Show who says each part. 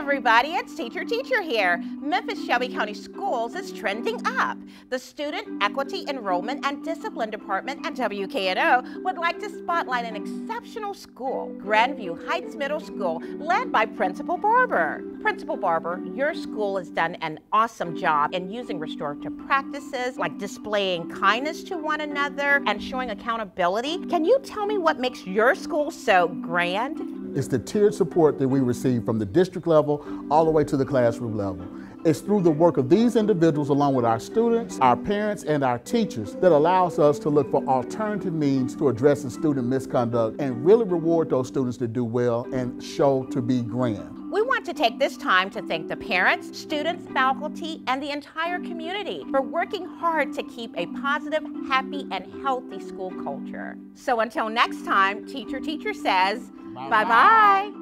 Speaker 1: everybody, it's Teacher Teacher here. Memphis Shelby County Schools is trending up. The Student Equity Enrollment and Discipline Department at WKNO would like to spotlight an exceptional school, Grandview Heights Middle School, led by Principal Barber. Principal Barber, your school has done an awesome job in using restorative practices like displaying kindness to one another and showing accountability. Can you tell me what makes your school so grand?
Speaker 2: It's the tiered support that we receive from the district level all the way to the classroom level. It's through the work of these individuals along with our students, our parents, and our teachers that allows us to look for alternative means to addressing student misconduct and really reward those students that do well and show to be grand.
Speaker 1: We want to take this time to thank the parents, students, faculty, and the entire community for working hard to keep a positive, happy, and healthy school culture. So until next time, Teacher Teacher says, bye-bye.